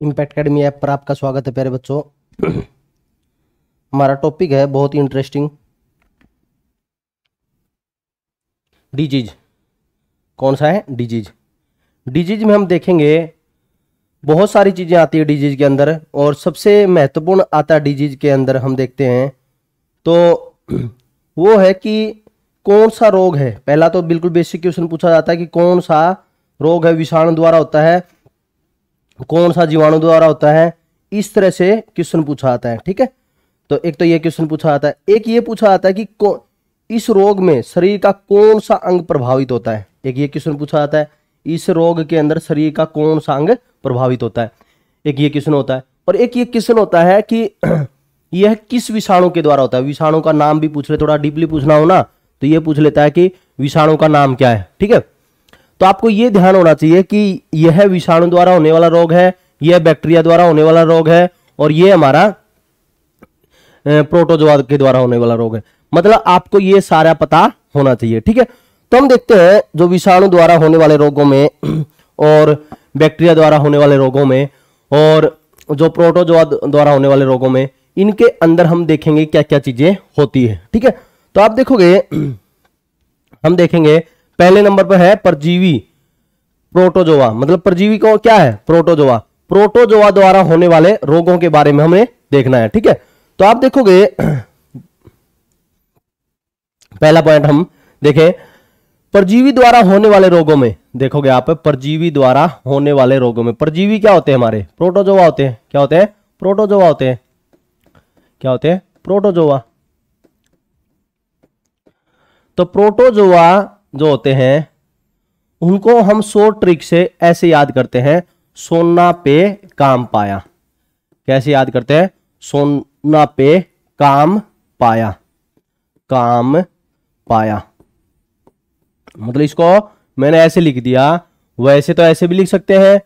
Impact academy app पर आपका स्वागत है प्यारे बच्चों। हमारा टॉपिक है बहुत ही इंटरेस्टिंग डिज़ीज़ कौन सा है? डिज़ीज़ डिज़ीज़ में हम देखेंगे, बहुत सारी चीज़ें आती है डिज़ीज़ के अंदर और सबसे महत्वपूर्ण आता है डिज़ीज़ के अंदर हम देखते हैं। तो वो है कि कौन सा रोग है? पहला तो बिल्कुल बेसिक क्वेश्चन पूछा जाता है कि कौन सा रोग है? विषाणु द्वारा होता है। कौन सा जीवाणु द्वारा होता है? इस तरह से क्वेश्चन पूछा जाता है, ठीक है? तो एक तो ये क्वेश्चन पूछा जाता है। एक ये पूछा जाता है कि इस रोग में शरीर का कौन सा अंग प्रभावित होता है? एक ये क्वेश्चन पूछा जाता है, इस रोग के अंदर शरीर का कौन सा अंग प्रभावित होता है? एक ये क्वेश्चन होता है। और एक ये क्वेश्चन होता है कि यह किस विषाणु के द्वारा होता है? विषाणु का नाम भी पूछ ले, थोड़ा डीपली पूछना हो ना तो ये पूछ लेता है कि विषाणु का नाम क्या है, ठीक है? तो आपको यह ध्यान होना चाहिए कि यह विषाणु द्वारा होने वाला रोग है, यह बैक्टीरिया द्वारा होने वाला रोग है, और यह हमारा प्रोटोजोआ के द्वारा होने वाला रोग है। मतलब आपको यह सारा पता होना चाहिए, ठीक है? तो हम देखते हैं जो विषाणु द्वारा होने वाले रोगों में और बैक्टीरिया द्वारा होने वाले रोगों में और जो प्रोटोजोआ द्वारा होने वाले रोगों में, इनके अंदर हम देखेंगे क्या क्या चीज़ें होती है, ठीक है? तो आप देखोगे, हम देखेंगे पहले नंबर पर है परजीवी प्रोटोजोआ मतलब परजीवी को क्या है? प्रोटोजोआ प्रोटोजोआ द्वारा होने वाले रोगों के बारे में हमें देखना है, ठीक है? तो आप देखोगे, पहला पॉइंट हम देखें। परजीवी द्वारा होने वाले रोगों में, देखोगे आप, परजीवी द्वारा होने वाले रोगों में। परजीवी क्या होते हैं हमारे? प्रोटोजोआ होते हैं। क्या होते हैं? प्रोटोजोआ होते हैं। क्या होते हैं? प्रोटोजोआ तो प्रोटोजोआ जो होते हैं, उनको हम सो ट्रिक से ऐसे याद करते हैं, सोना पे काम पाया। कैसे याद करते हैं? सोना पे काम पाया। काम पाया। मतलब इसको मैंने ऐसे लिख दिया, वैसे तो ऐसे भी लिख सकते हैं,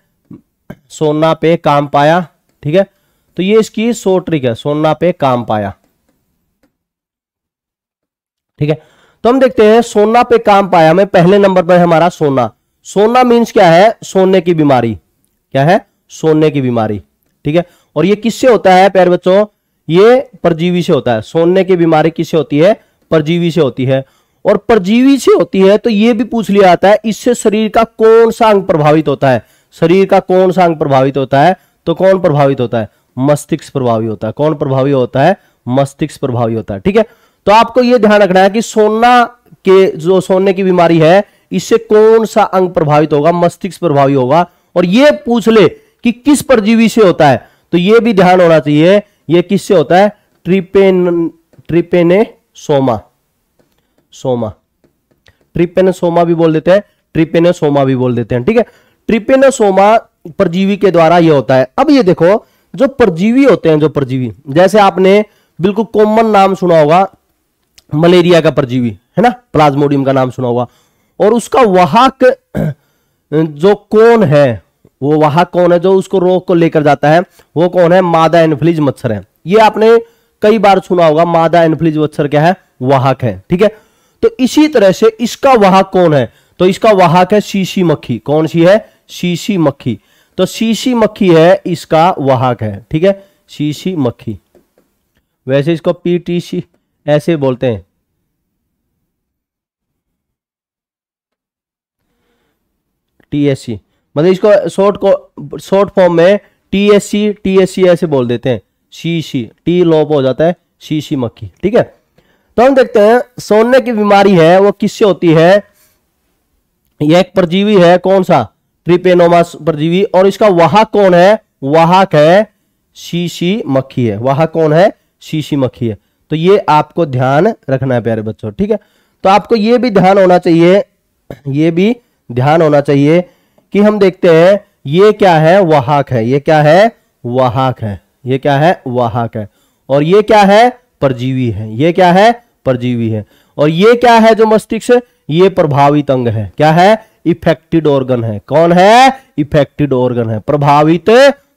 सोना पे काम पाया, ठीक है? तो ये इसकी सो ट्रिक है, सोना पे काम पाया। ठीक है? तो हम देखते हैं, सोना पे काम पाया। हमें पहले नंबर पर हमारा सोना। सोना मीन्स क्या है? सोने की बीमारी। क्या है? सोने की बीमारी। ठीक है? और ये किससे होता है, प्यारे बच्चों? ये परजीवी से होता है। सोने की बीमारी किससे होती है? परजीवी से होती है। और परजीवी से होती है तो ये भी पूछ लिया जाता है, इससे शरीर का कौन सा अंग प्रभावित होता है? शरीर का कौन सा अंग प्रभावित होता है? तो कौन प्रभावित होता है? मस्तिष्क प्रभावी होता है। कौन प्रभावी होता है? मस्तिष्क प्रभावी होता है। ठीक है? तो आपको यह ध्यान रखना है कि सोना के, जो सोने की बीमारी है, इससे कौन सा अंग प्रभावित होगा? मस्तिष्क प्रभावी होगा। और यह पूछ ले कि किस परजीवी से होता है। तो यह भी ध्यान होना चाहिए यह किससे होता है? ट्रिपेन, ट्रिपेने सोमा। सोमा। ट्रिपेन सोमा भी बोल देते हैं, ट्रिपेने सोमा भी बोल देते हैं, ठीक है? ट्रिपेने सोमा परजीवी के द्वारा यह होता है। अब ये देखो, जो परजीवी होते हैं, जो परजीवी, जैसे आपने बिल्कुल कॉमन नाम सुना होगा मलेरिया का परजीवी, है ना? प्लाज्मोडियम का नाम सुना होगा। और उसका वाहक, जो कौन है, वो वाहक कौन है, जो उसको रोग को लेकर जाता है, वो कौन है? मादा एनफ्लिज मच्छर है। ये आपने कई बार सुना होगा, मादा एनफ्लिज मच्छर क्या है? वाहक है, ठीक है? तो इसी तरह से इसका वाहक कौन है? तो इसका वाहक है शीशी मक्खी। कौन सी है? शीशी मक्खी। तो शीशी मक्खी है, इसका वाहक है, ठीक है? शीशी मक्खी। वैसे इसको पीटीसी ऐसे बोलते हैं। टीएससी मतलब इसको शॉर्ट को शॉर्ट फॉर्म में टीएससी टीएससी ऐसे बोल देते हैं। शी शी टी लोप हो जाता है शी शी मक्खी, ठीक है? तो हम देखते हैं, सोने की बीमारी है, वो किससे होती है? यह एक परजीवी है, कौन सा? ट्रिपेनोमास परजीवी, और इसका वाहक कौन है? वाहक है शीशी मक्खी है। वाहक कौन है? शीशी मक्खी है। तो ये आपको ध्यान रखना है, प्यारे बच्चों, ठीक है? तो आपको ये भी ध्यान होना चाहिए, ये भी ध्यान होना चाहिए कि हम देखते हैं, ये क्या है? वाहक है। ये क्या है? वाहक है। ये क्या है? वाहक है। और ये क्या है? परजीवी है। ये क्या है? परजीवी है। और ये क्या है जो मस्तिष्क? ये प्रभावित अंग है। क्या है? इफेक्टेड ऑर्गन है। कौन है? इफेक्टेड ऑर्गन है। प्रभावित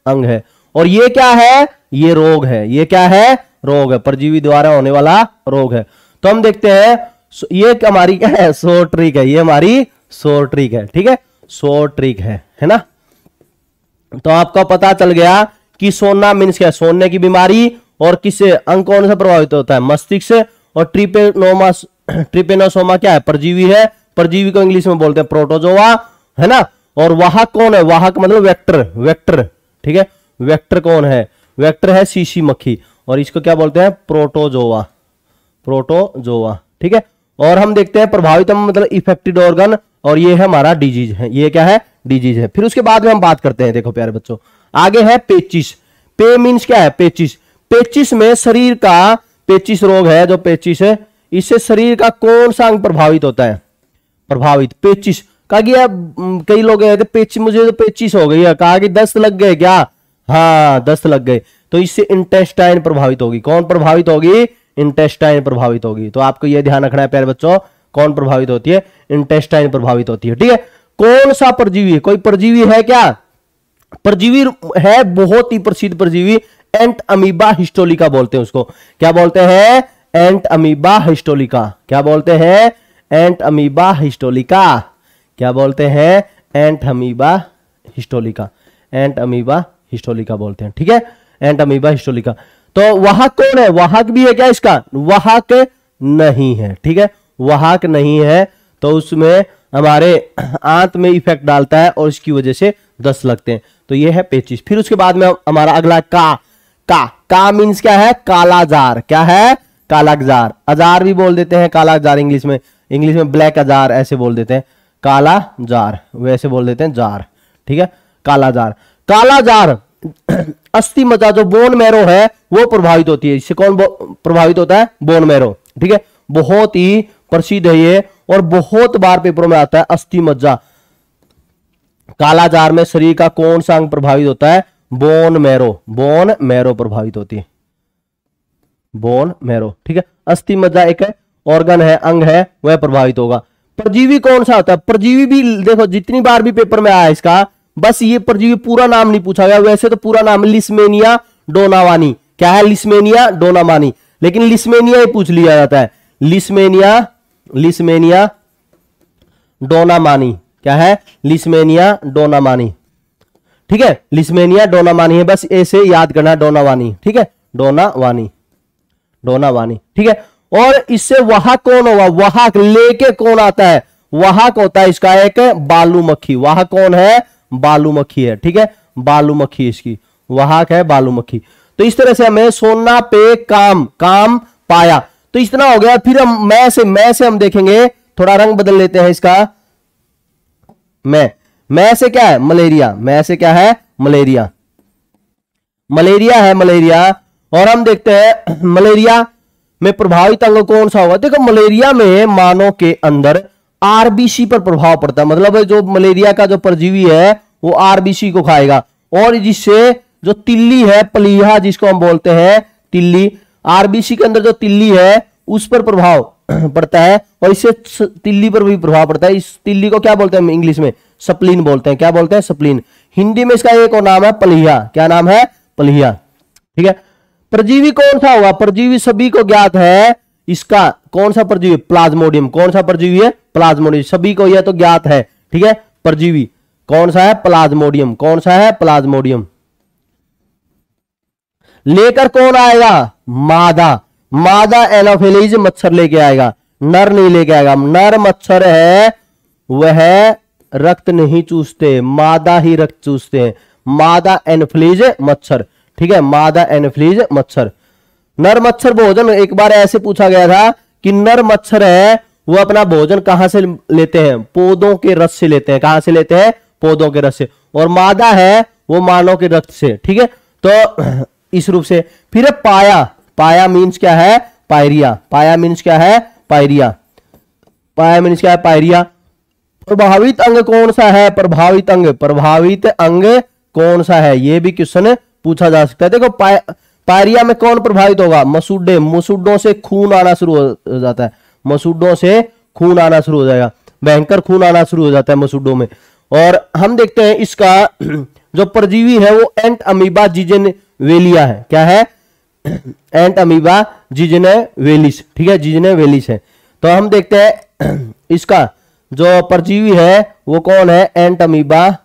अंग है। और ये क्या है? ये रोग है। ये क्या है? रोग है, परजीवी द्वारा होने वाला रोग है। तो हम देखते हैं ये हमारी क्या है सो ट्रिक है, ये हमारी सो ट्रिक है, ठीक है? सो ट्रिक है है ना? तो आपको पता चल गया कि सोना मीन्स क्या सोने की बीमारी और किससे अंग कौन से प्रभावित होता है? मस्तिष्क और ट्रिपेनोमा, ट्रिपेनोसोमा क्या है? परजीवी है। परजीवी को इंग्लिश में बोलते हैं प्रोटोजोवा है ना? और वाहक कौन है? वाहक मतलब वेक्टर वेक्टर, ठीक है? वेक्टर कौन है? वेक्टर है सीसी मक्खी। और इसको क्या बोलते हैं? प्रोटोजोवा। प्रोटोजोवा, ठीक है? और हम देखते हैं प्रभावित मतलब इफेक्टेड ऑर्गन, और ये है हमारा डिज़ीज़ है। ये क्या है? डिज़ीज़ है। फिर उसके बाद में हम बात करते हैं, देखो प्यारे बच्चों। आगे है पेचिस। पे मीन्स क्या है? पेचिस। पेचिस में शरीर का, पेचिस रोग है, जो पेचिस है, इससे शरीर का कौन सा अंग प्रभावित होता है? प्रभावित। पेचिस। कहा गया कई लोग पेचिस, मुझे तो पेचिस हो गई है। कहा कि दस्त लग गए क्या? हाँ दस्त लग गए। तो इससे इंटेस्टाइन प्रभावित होगी। कौन प्रभावित होगी? इंटेस्टाइन प्रभावित होगी। तो आपको यह ध्यान रखना है, प्यारे बच्चों, कौन प्रभावित होती है? इंटेस्टाइन प्रभावित होती है, ठीक है? कौन सा परजीवी कोई परजीवी है क्या? परजीवी है, बहुत ही प्रसिद्ध परजीवी एंट अमीबा हिस्टोलिका बोलते हैं उसको। क्या बोलते हैं? एंट अमीबा हिस्टोलिका क्या बोलते हैं? एंट अमीबा हिस्टोलिका क्या बोलते हैं? एंट अमीबा हिस्टोलिका एंट अमीबा हिस्टोलिका बोलते हैं, ठीक है? एंट अमीबा हिस्टोलिका तो वाहक कौन है? वाहक भी है क्या इसका? वाहक नहीं है, ठीक है? वाहक नहीं है तो उसमें हमारे आंत में इफ़ेक्ट डालता है और इसकी वजह से दस लगते हैं। तो ये है पेचिस। फिर उसके बाद में हमारा अगला का। का। का मीन्स क्या है? कालाजार। क्या है? कालाजार। अजार भी बोल देते हैं, कालाजार इंग्लिश में। इंग्लिश में ब्लैक अजार ऐसे बोल देते हैं। काला जार वैसे बोल देते हैं जार, ठीक है? कालाजार। कालाजार। अस्थि मज्जा जो बोन मैरो है, वो प्रभावित होती है। इससे कौन प्रभावित होता है? बोन मैरो ठीक है? बहुत ही प्रसिद्ध है ये, और बहुत बार पेपरों में आता है अस्थि मज्जा। कालाजार में शरीर का कौन सा अंग प्रभावित होता है? बोन मैरो बोन मैरो प्रभावित होती है। बोन मैरो ठीक है? अस्थि मज्जा एक ऑर्गन है, अंग है, वह प्रभावित होगा। परजीवी कौन सा होता है? परजीवी भी, देखो, जितनी बार भी पेपर में आया इसका बस ये परजीवी पूरा नाम नहीं पूछा गया। वैसे तो पूरा नाम लिस्मेनिया डोनावानी। क्या है? Leishmania donovani. लेकिन लिस्मेनिया ही पूछ लिया जाता है। Leishmania Leishmania donovani. क्या है? Leishmania donovani. ठीक है? लिस्मेनिया डोनामानी है। बस ऐसे याद करना डोनावानी। ठीक है? डोनावानी। डोनावानी। ठीक है? और इससे वहाँ कौन होगा? वहाँ लेके कौन आता है? वहाँ होता है इसका एक बालू मक्खी वहाँ कौन है? बालू मक्खी है, ठीक है? बालू मक्खी इसकी। वहाक है बालू मक्खी तो इस तरह से हमें सोना, पे, काम काम, पाया। तो इतना हो गया। फिर हम, मैं से मैं से हम देखेंगे। थोड़ा रंग बदल लेते हैं इसका। मैं। मैं से क्या है? मलेरिया। मैं से क्या है? मलेरिया। मलेरिया है मलेरिया। और हम देखते हैं, मलेरिया में प्रभावित अंग कौन सा होगा? देखो, मलेरिया में मानव के अंदर आरबीसी पर प्रभाव पड़ता है। मतलब जो मलेरिया का जो परजीवी है, वो आरबीसी को खाएगा। और जिससे जो तिल्ली है, पलीहा जिसको हम बोलते हैं, तिल्ली, आरबीसी के अंदर जो तिल्ली है, उस पर प्रभाव पड़ता है। और इससे तिल्ली पर भी प्रभाव पड़ता है। इस तिल्ली को क्या बोलते हैं इंग्लिश में? सप्लीन बोलते हैं। क्या बोलते हैं? सप्लीन। हिंदी में इसका एक और नाम है पलिया क्या नाम है? पलिया ठीक है? परजीवी कौन सा होगा परजीवी सभी को ज्ञात है, इसका कौन सा परजीवी? प्लाज्मोडियम। कौन सा परजीवी है? प्लाज्मोडियम। सभी को यह तो ज्ञात है, ठीक है? परजीवी। कौन सा है? प्लाज्मोडियम। कौन सा है? प्लाज्मोडियम। लेकर कौन आएगा? मादा। मादा एनोफिलीज मच्छर लेके आएगा। नर नहीं लेके आएगा। नर मच्छर है, वह रक्त नहीं चूसते। मादा ही रक्त चूसते हैं। मादा एनफ्लीज मच्छर, ठीक है? मादा एनफ्लीज मच्छर। नर मच्छर भोजन, एक बार ऐसे पूछा गया था कि नर मच्छर है, वो अपना भोजन कहाँ से लेते हैं? पौधों के रस से लेते हैं। कहाँ से लेते हैं? पौधों के रस से। और मादा है, वो मानव के रक्त से। ठीक है? तो इस रूप से। फिर पाया। पाया मीन्स क्या है? पायरिया। पाया मीन्स क्या है? पायरिया। पाया मीन्स क्या है? पायरिया। प्रभावित अंग कौन सा है? प्रभावित अंग। प्रभावित अंग कौन सा है? यह भी क्वेश्चन पूछा जा सकता है। देखो पायरिया में कौन प्रभावित होगा? मसूडे। मसूडों से खून आना शुरू हो जाता है। मसूडों से खून आना शुरू हो जाएगा। भयंकर खून आना शुरू हो जाता है मसूडों में। और हम देखते हैं इसका जो परजीवी है, वो एंट अमीबा जिजन वेलिया है। क्या है? एंट अमीबा जिजने वेलिस। ठीक है, जिजने वेलिस है। तो हम देखते हैं इसका जो परजीवी है, वो कौन है? एंट अमीबा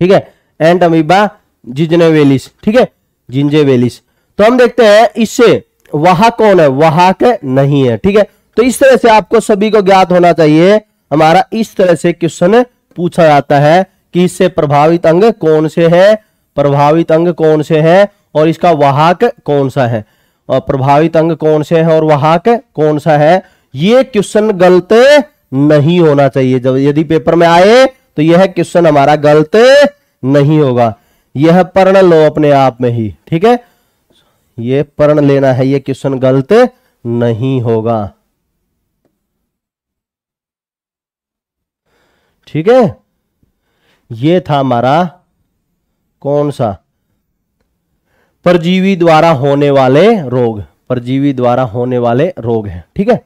ठीक है? एंट अमीबा जिजनेवेलिस ठीक है? जिंजेवेलिस तो हम देखते हैं इससे वाहक कौन है? वाहक नहीं है, ठीक है? तो इस तरह से आपको सभी को ज्ञात होना चाहिए, हमारा इस तरह से क्वेश्चन पूछा जाता है कि इससे प्रभावित अंग कौन से है? प्रभावित अंग कौन से है? और इसका वाहक कौन सा है? और प्रभावित अंग कौन से है और वाहक कौन सा है? ये क्वेश्चन गलत नहीं होना चाहिए। जब यदि पेपर में आए तो यह क्वेश्चन हमारा गलत नहीं होगा। यह पर्ण लो अपने आप में ही, ठीक है? ये पर्ण लेना है यह क्वेश्चन गलत नहीं होगा। ठीक है? ये था हमारा कौन सा? परजीवी द्वारा होने वाले रोग, परजीवी द्वारा होने वाले रोग हैं, ठीक है?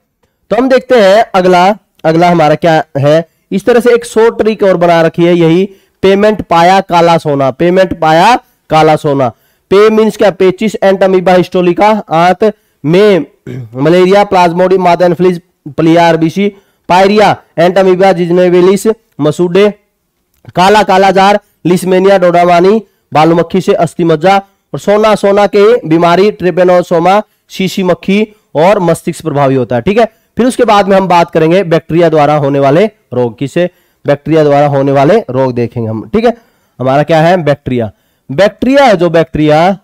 तो हम देखते हैं अगला अगला हमारा क्या है? इस तरह से एक शॉर्ट ट्रिक और बना रखी है, यही पेमेंट पाया काला सोना, पेमेंट पाया काला सोना। पे मीन्स क्या? पेचिस एंटमीबा हिस्टोलिका आंत में मलेरिया प्लाज्मोडियम मादा एनफ्लिज प्लिया आरबीसी पायरिया एंटमीबा जिजनेवेलिस, मसूडे, काला काला जार लिस्मेनिया डोडावानी बालूमक्खी से अस्थि मज्जा और सोना सोना के बीमारी, ट्रिपेनोसोमा शीशी मक्खी और मस्तिष्क प्रभावी होता है, ठीक है? फिर उसके बाद में हम बात करेंगे बैक्टीरिया द्वारा होने वाले रोग किसे बैक्टीरिया द्वारा होने वाले रोग देखेंगे हम, ठीक है? हमारा क्या है? बैक्टीरिया। बैक्टीरिया जो बैक्टीरिया,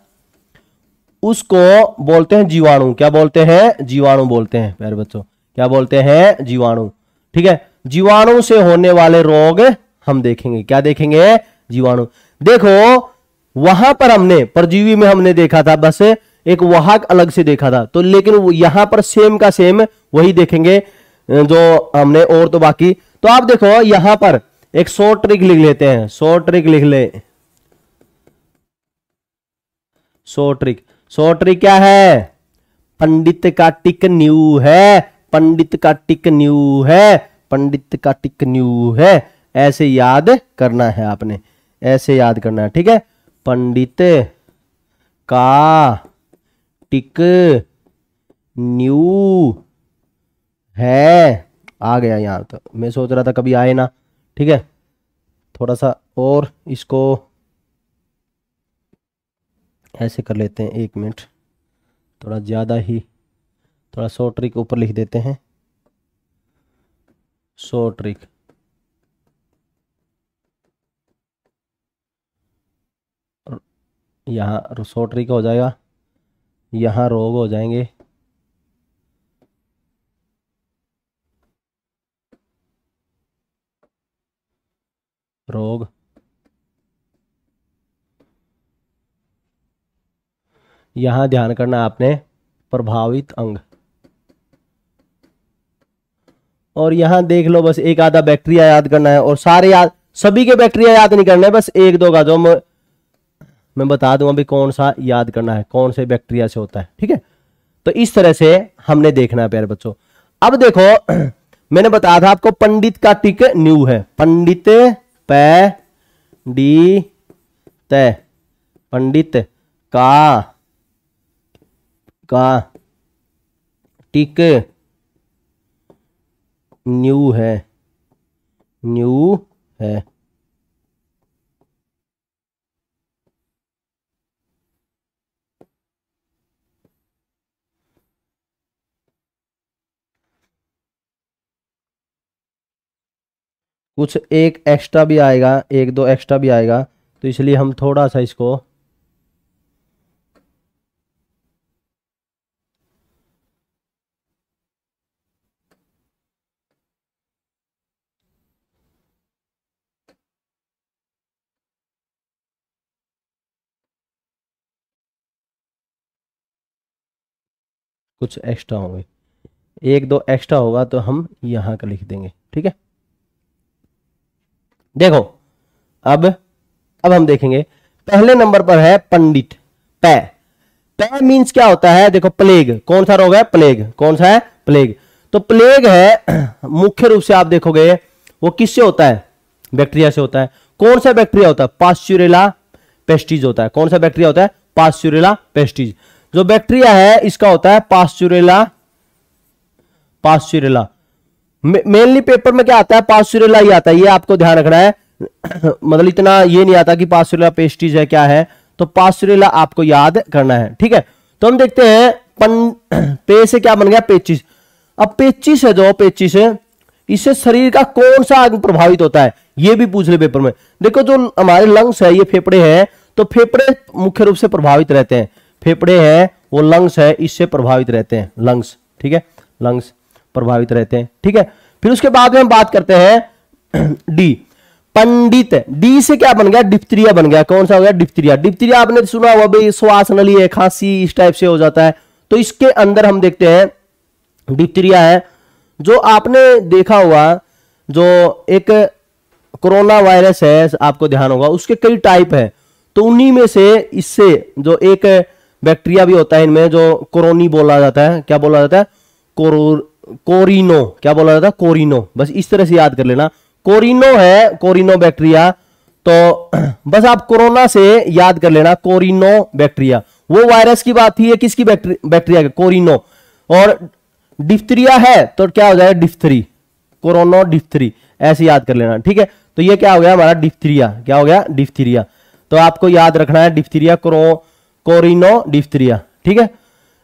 उसको बोलते हैं जीवाणु। क्या बोलते हैं? जीवाणु बोलते हैं, प्यारे बच्चों। क्या बोलते हैं? जीवाणु, ठीक है? जीवाणु से होने वाले रोग हम देखेंगे। क्या देखेंगे? जीवाणु। देखो, वहाँ पर हमने, परजीवी में हमने देखा था, बस एक वाहक अलग से देखा था। तो लेकिन यहाँ पर सेम का सेम वही देखेंगे जो हमने और तो बाकी। तो आप देखो, यहाँ पर एक शॉर्ट ट्रिक लिख लेते हैं। शॉर्ट ट्रिक लिख ले। शॉर्ट ट्रिक शॉर्ट ट्रिक क्या है? पंडित का टिक न्यू है। पंडित का टिक न्यू है। पंडित का टिक न्यू है। ऐसे याद करना है आपने। ऐसे याद करना है, ठीक है? पंडित का टिक। न्यू। है। आ गया यहाँ तो। मैं सोच रहा था कभी आए ना। ठीक है। थोड़ा सा और इसको ऐसे कर लेते हैं। एक मिनट। थोड़ा ज़्यादा ही, थोड़ा सो ट्रिक ऊपर लिख देते हैं। So trick. यहाँ सो ट्रिक हो जाएगा। यहाँ रोग हो जाएँगे। रोग। यहाँ ध्यान करना आपने, प्रभावित अंग। और यहाँ देख लो, बस एक आधा बैक्टीरिया याद करना है, और सारे याद, सभी के बैक्टीरिया याद नहीं करना है बस एक दो का जो मैं बता दूँगा भी कौन सा याद करना है, कौन से बैक्टीरिया से होता है, ठीक है? तो इस तरह से हमने देखना है, प्यारे बच्चों। अब देखो, मैंने बताया था आपको पंडित का टिक न्यू है। पंडित पै, डी तय पंडित का का टिक न्यू है न्यू है। कुछ एक एक्स्ट्रा भी आएगा, एक दो एक्स्ट्रा भी आएगा तो इसलिए हम थोड़ा सा इसको कुछ एक्स्ट्रा होंगे। एक दो एक्स्ट्रा होगा तो हम यहाँ का लिख देंगे, ठीक है? देखो, अब अब हम देखेंगे। पहले नंबर पर है पंडित, पै। पै मीन्स क्या होता है? देखो, प्लेग। कौन सा रोग है? प्लेग। कौन सा है? प्लेग। तो प्लेग है, मुख्य रूप से आप देखोगे, वो किससे होता है? बैक्टीरिया से होता है। कौन सा बैक्टीरिया होता है? पास्चुरेला पेस्टिज होता है। कौन सा बैक्टीरिया होता है? Pasteurella pastries. जो बैक्टीरिया है, इसका होता है पास्चुरेला पास्चुरेला। मेनली पेपर में क्या आता है? पास्चुरेला ही आता है, ये आपको ध्यान रखना है। मतलब इतना ये नहीं आता कि पास्टोरेला पेस्टिज है, क्या है? तो पास्टोरेला आपको याद करना है, ठीक है? तो हम देखते हैं, पन पे से क्या बन गया? पेचिस अब पेचिस है जो पेचिस है इससे शरीर का कौन सा अंग प्रभावित होता है? ये भी पूछ ले पेपर में। देखो, जो हमारे लंग्स है, ये फेफड़े हैं तो फेफड़े मुख्य रूप से प्रभावित रहते हैं। फेफड़े हैं, वो लंग्स है, इससे प्रभावित रहते हैं लंग्स ठीक है? लंग्स प्रभावित रहते हैं। ठीक है? फिर उसके बाद में हम बात करते हैं डी। पंडित। डी से क्या बन गया? डिप्थरिया बन गया। कौन सा हो गया? डिप्थरिया डिप्थरिया आपने सुना हुआ भाई श्वास नली है, खांसी इस टाइप से हो जाता है। तो इसके अंदर हम देखते हैं डिप्थरिया है, जो आपने देखा हुआ जो एक कोरोना वायरस है, आपको ध्यान होगा, उसके कई टाइप है। तो उन्हीं में से इससे जो एक बैक्टीरिया भी होता है इनमें, जो कोरोनी बोला जाता है, क्या बोला जाता है? कोरिनो, क्या बोला जाता है? कोरिनो। बस इस तरह से याद कर लेना। कोरिनो है, कोरिनो बैक्टीरिया। तो बस आप कोरोना से याद कर लेना, कोरिनो बैक्टीरिया। वो वायरस की बात थी है किसकी बैक्टीरिया कोरिनो। और डिफ्थरिया है तो क्या हो जाएगा? डिफ्थरी। कोरोनो डिफ्थरी। ऐसे याद कर लेना, ठीक है? तो ये क्या हो गया? हमारा डिफ्थरिया। क्या हो गया? डिफ्थरिया। तो आपको याद रखना है, डिफ्थरिया, क्रो, कोरिनो डिफ्थरिया, ठीक है?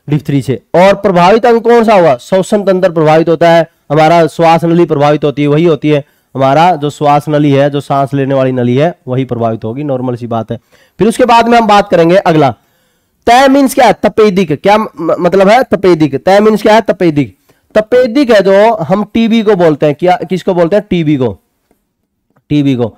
डिफ्थरी से। और प्रभावित अंग कौन सा हुआ? श्वसन तंत्र प्रभावित होता है। हमारा श्वास नली प्रभावित होती है, वही होती है। हमारा जो श्वास नली है, जो सांस लेने वाली नली है, वही प्रभावित होगी। नॉर्मल सी बात है। फिर उसके बाद में हम बात करेंगे अगला। तय मीन्स क्या है? तपेदिक। क्या मतलब है तपेदिक? तय मीन्स क्या है? तपेदिक। तपेदिक है जो हम टीबी को बोलते हैं। क्या, किसको बोलते हैं? टीबी को। टीबी को।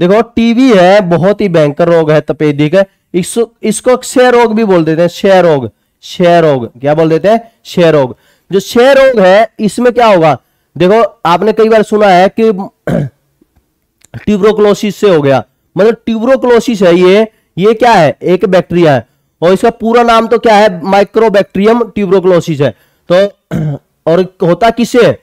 देखो टीबी है, बहुत ही भयंकर रोग है, तपेदिक इसको इसको क्षय रोग भी बोल देते हैं। क्षय रोग। क्षय रोग। क्या बोल देते हैं? क्षय रोग। जो क्षय रोग है, इसमें क्या होगा? देखो, आपने कई बार सुना है कि ट्यूब्रोक्लोसिस से हो गया। मतलब ट्यूब्रोक्लोसिस है ये ये क्या है? एक बैक्टीरिया है। और इसका पूरा नाम तो क्या है? माइक्रोबैक्टीरियम ट्यूब्रोक्लोसिस है। तो और होता किससे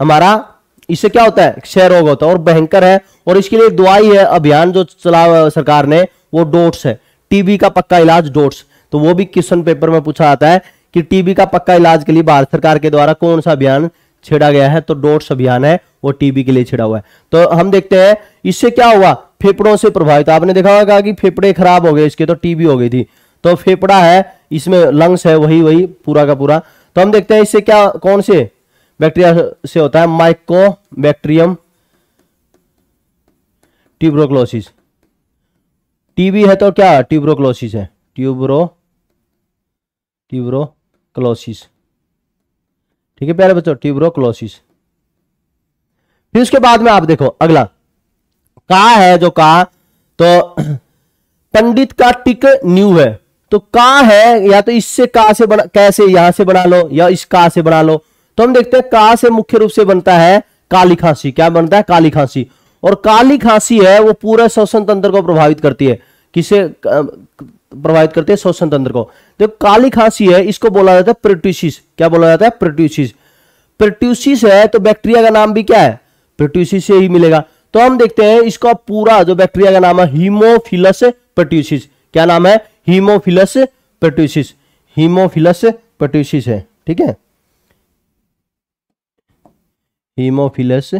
हमारा, इससे क्या होता है? क्षय रोग होता है और भयंकर है। और इसके लिए दवाई है अभियान जो चला, सरकार ने, वो डोट्स है। टीबी का पक्का इलाज डोट्स। तो वो भी क्वेश्चन पेपर में पूछा आता है कि टीबी का पक्का इलाज के लिए भारत सरकार के द्वारा कौन सा अभियान छेड़ा गया है? तो डोट्स अभियान है, वो टीबी के लिए छिड़ा हुआ है। तो हम देखते हैं, इससे क्या हुआ? फेफड़ों से प्रभावित। आपने देखा होगा कि फेफड़े खराब हो गए, इसके तो टीबी हो गई थी। तो फेफड़ा है, इसमें लंग्स है, वही वही, पूरा का पूरा। तो हम देखते हैं, इससे क्या, कौन से बैक्टीरिया से होता है? माइको बैक्टीरियम ट्यूब्रोक्लोसिस टीबी है तो क्या? ट्यूब्रोक्लोसिस है। ट्यूब्रो ट्यूब्रोक्लोसिस ठीक है प्यारे बच्चों ट्यूब्रोक्लोसिस फिर उसके बाद में आप देखो, अगला। का है जो का तो पंडित का टिक न्यू है। तो का है, या तो इससे का से बना, कैसे यहाँ से बना लो, या इस का से बना लो। तो हम देखते हैं, का से मुख्य रूप से बनता है काली खांसी। क्या बनता है? काली खांसी। और काली खांसी है, वो पूरे श्वसन तंत्र को प्रभावित करती है। किसे प्रभावित करती है श्वसन तंत्र को। तो काली खांसी है, इसको बोला जाता है प्रोट्यूसिस क्या बोला जाता है? प्रोट्यूसिस प्रोट्यूसिस है तो बैक्टीरिया का नाम भी क्या है? प्रोट्यूसिस से ही मिलेगा। तो हम देखते हैं, इसका पूरा जो बैक्टीरिया का नाम है, हीमोफिलस प्रोट्यूसिस क्या नाम है? हीमोफिलस पेट्यूसिस हीमोफिलस पेट्यूसिस है। ठीक है? हीमोफिलस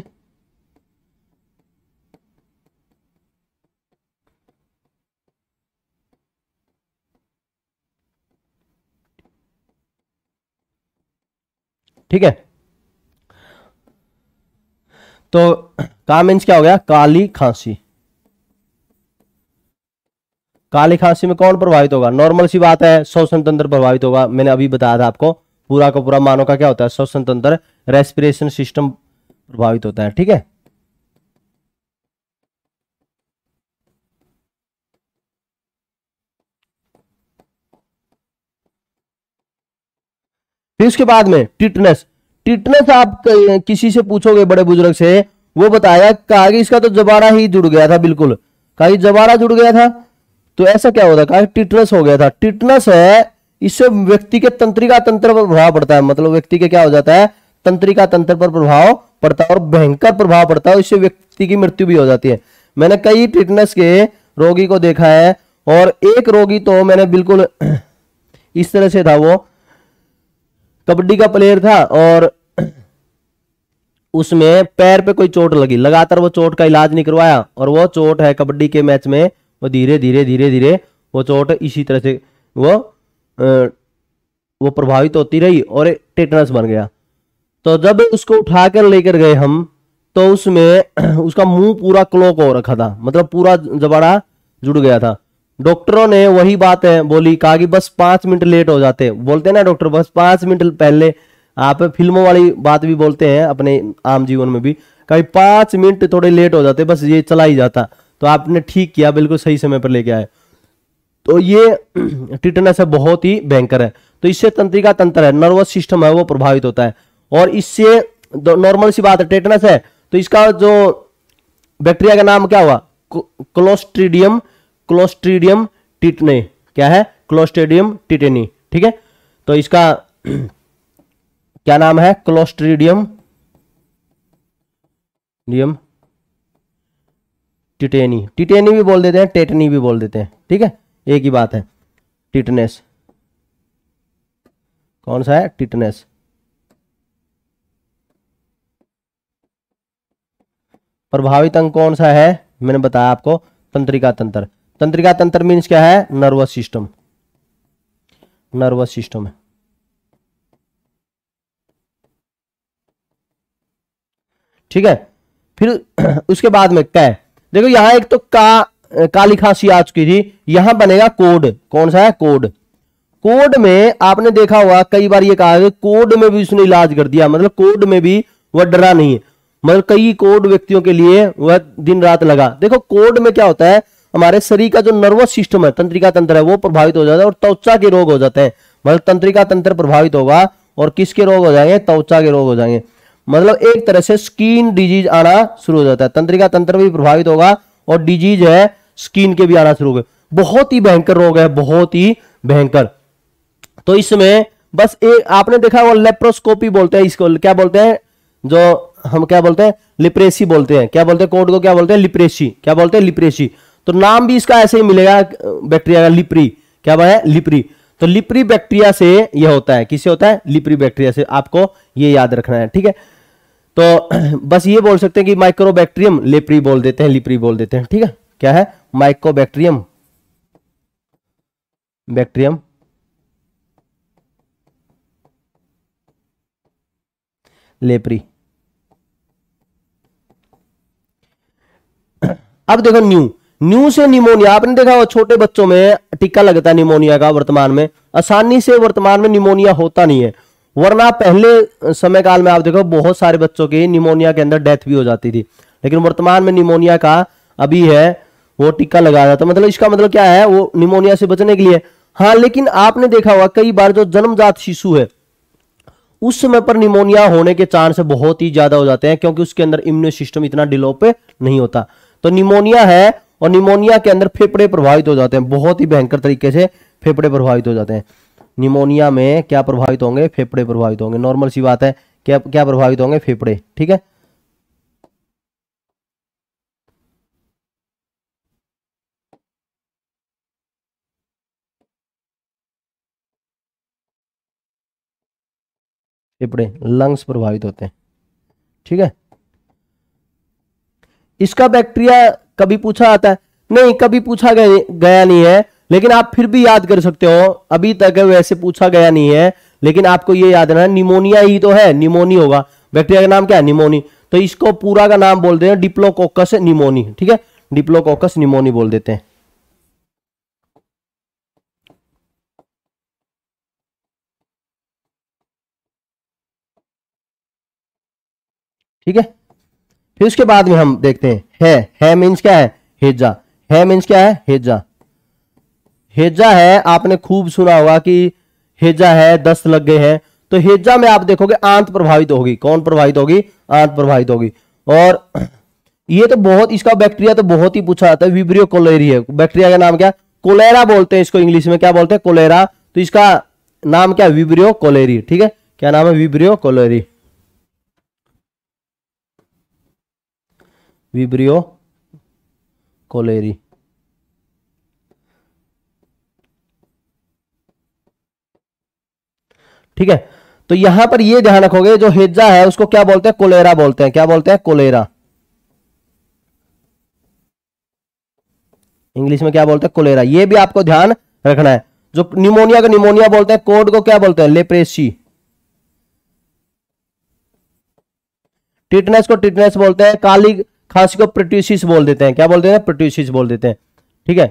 ठीक है? तो का मीन्स क्या हो गया? काली खांसी। काली खांसी में कौन प्रभावित होगा? नॉर्मल सी बात है श्वसन तंत्र प्रभावित होगा। मैंने अभी बताया था आपको, पूरा का पूरा मानव का क्या होता है? श्वसन तंत्र रेस्पिरेशन सिस्टम प्रभावित होता है, ठीक है? फिर उसके बाद में टिटनेस। टिटनेस आप किसी से पूछोगे बड़े बुज़ुर्ग से, वो बताया कहा कि इसका तो जबारा ही जुड़ गया था, बिल्कुल। कहा जबारा जुड़ गया था। तो ऐसा क्या होता है? टिटनस हो गया था। टिटनस है, इससे व्यक्ति के तंत्रिका तंत्र पर प्रभाव पड़ता है। मतलब व्यक्ति के क्या हो जाता है? तंत्रिका तंत्र पर प्रभाव पड़ता है और भयंकर प्रभाव पड़ता है इससे व्यक्ति की मृत्यु भी हो जाती है। मैंने कई टिटनस के रोगी को देखा है, और एक रोगी तो मैंने बिल्कुल इस तरह से था वो कबड्डी का प्लेयर था और उसमें पैर पे कोई चोट लगी। लगातार वो चोट का इलाज नहीं करवाया और वो चोट है कबड्डी के मैच में, वो धीरे धीरे धीरे धीरे वो चोट इसी तरह से वो वो प्रभावित होती रही और टेटनस बन गया। तो जब उसको उठाकर लेकर गए हम तो उसमें उसका मुँह पूरा क्लोक हो रखा था। मतलब पूरा जबाड़ा जुड़ गया था। डॉक्टरों ने वही बात है बोली, कहा कि बस पाँच मिनट लेट हो जाते बोलते हैं ना डॉक्टर, बस पाँच मिनट पहले आप फ़िल्मों वाली बात भी बोलते हैं, अपने आम जीवन में भी कभी पाँच मिनट थोड़े लेट हो जाते, बस ये चला ही जाता। तो आपने ठीक किया, बिल्कुल सही समय पर लेके आए। तो ये टिटनस है, बहुत ही भयंकर है। तो इससे तंत्रिका तंत्र है, नर्वस सिस्टम है, वो प्रभावित होता है। और इससे नॉर्मल सी बात है, टेटनस है। तो इसका जो बैक्टीरिया का नाम क्या हुआ? क्लोस्ट्रीडियम क्लोस्ट्रीडियम टिटने क्या है? क्लोस्ट्रीडियम टिटेनी, ठीक है? तो इसका क्या नाम है? Clostridium डियम tetani. टिटेनी भी बोल देते हैं, टेटनी भी बोल देते हैं, ठीक है? एक ही बात है, टिटनेस। कौन सा है? टिटनेस। प्रभावित अंग कौन सा है? मैंने बताया आपको, तंत्रिका तंत्र। तंत्रिका तंत्र मीन्स क्या है? नर्वस सिस्टम नर्वस सिस्टम है। ठीक है? फिर उसके बाद में है? देखो, यहाँ एक तो का, काली खांसी आ चुकी थी। यहाँ बनेगा कोड। कौन सा है? कोड। कोड में आपने देखा हुआ कई बार ये कहा कि कोड में भी उसने इलाज कर दिया। मतलब कोड में भी वह डरा नहीं है। मतलब कई कोड व्यक्तियों के लिए वह दिन रात लगा। देखो, कोड में क्या होता है? हमारे शरीर का जो नर्वस सिस्टम है तंत्रिका तंत्र है, वो प्रभावित हो जाता है और त्वचा के रोग हो जाते हैं। मतलब तंत्रिका तंत्र प्रभावित होगा और किसके रोग हो जाएँगे? त्वचा के रोग हो जाएँगे। मतलब एक तरह से स्किन डिज़ीज़ आना शुरू हो जाता है। तंत्रिका तंत्र भी प्रभावित होगा और डिज़ीज़ है स्किन के भी आना शुरू हो बहुत ही भयंकर रोग है, बहुत ही भयंकर। तो इसमें बस एक आपने देखा वो लेप्रोस्कोपी बोलते हैं, इसको क्या बोलते हैं? जो हम क्या बोलते हैं? लिप्रेसी बोलते हैं। क्या बोलते हैं? कोड को क्या बोलते हैं? लिप्रेसी क्या बोलते हैं? लिप्रेसी तो नाम भी इसका ऐसे ही मिलेगा, बैक्टीरिया का लिप्री। क्या है? लिप्री। तो लिप्री बैक्टीरिया से यह होता है। किससे होता है? लिप्री बैक्टीरिया से। आपको ये याद रखना है, ठीक है? तो बस ये बोल सकते हैं कि माइक्रोबैक्टीरियम लिप्री बोल देते हैं, लिप्री बोल देते हैं, ठीक है? क्या है? माइक्रोबैक्टीरियम। बैक्टीरियम। लेप्री। अब देखो न्यू। न्यू से निमोनिया, आपने देखा वो छोटे बच्चों में टीका लगता है निमोनिया का वर्तमान में। आसानी से वर्तमान में निमोनिया होता नहीं है। वरना पहले समय काल में आप देखो, बहुत सारे बच्चों की निमोनिया के अंदर डेथ भी हो जाती थी। लेकिन वर्तमान में निमोनिया का अभी है, वो टीका लगाया जाता मतलब इसका मतलब क्या है? वो निमोनिया से बचने के लिए। हाँ लेकिन आपने देखा हुआ कई बार जो जन्मजात शिशु है, उस समय पर निमोनिया होने के चांस बहुत ही ज़्यादा हो जाते हैं, क्योंकि उसके अंदर इम्यून सिस्टम इतना डिलोप नहीं होता। तो निमोनिया है और निमोनिया के अंदर फेफड़े प्रभावित हो जाते हैं। बहुत ही भयंकर तरीके से फेफड़े प्रभावित हो जाते हैं। निमोनिया में क्या प्रभावित होंगे? फेफड़े प्रभावित होंगे। नॉर्मल सी बात है, क्या क्या प्रभावित होंगे? फेफड़े, ठीक है? फेफड़े लंग्स प्रभावित होते हैं, ठीक है? इसका बैक्टीरिया कभी पूछा आता है? नहीं कभी पूछा गया, नहीं है लेकिन आप फिर भी याद कर सकते हो अभी तक वैसे पूछा गया नहीं है लेकिन आपको ये याद रहना निमोनिया ही तो है निमोनी होगा। बैक्टीरिया का नाम क्या है? निमोनी। तो इसको पूरा का नाम बोलते हैं डिप्लोकोकस निमोनी ठीक है? डिप्लोकोकस निमोनी बोल देते हैं। ठीक है? फिर उसके बाद में हम देखते हैं। है है मीन्स क्या है? हेजा है मीन्स क्या है? हेजा हेजा है, आपने खूब सुना होगा कि हेजा है दस्त लग गए हैं। तो हेजा में आप देखोगे आंत प्रभावित होगी। कौन प्रभावित होगी? आंत प्रभावित होगी। और ये तो बहुत, इसका बैक्टीरिया तो बहुत ही पूछा जाता है। विब्रियो कोलेरी है। बैक्टीरिया का नाम क्या? कोलेरा बोलते हैं इसको इंग्लिश में। क्या बोलते हैं? कोलेरा तो इसका नाम क्या? विब्रियो कोलेरी ठीक है? क्या नाम है? विब्रियो कोलेरी विब्रियो कोलेरी ठीक है? तो यहाँ पर ये ध्यान रखोगे, जो हेजा है, उसको क्या बोलते हैं? कोलेरा बोलते हैं। क्या बोलते हैं? कोलेरा। इंग्लिश में क्या बोलते हैं? कोलेरा। ये भी आपको ध्यान रखना है। जो निमोनिया को निमोनिया बोलते हैं, कोड को क्या बोलते हैं? लेप्रेसी। टिटनेस को टिटनेस बोलते हैं। काली खांसी को प्रोट्यूसिस बोल देते हैं। क्या बोलते हैं? प्रोट्यूसिस बोल देते हैं। ठीक है?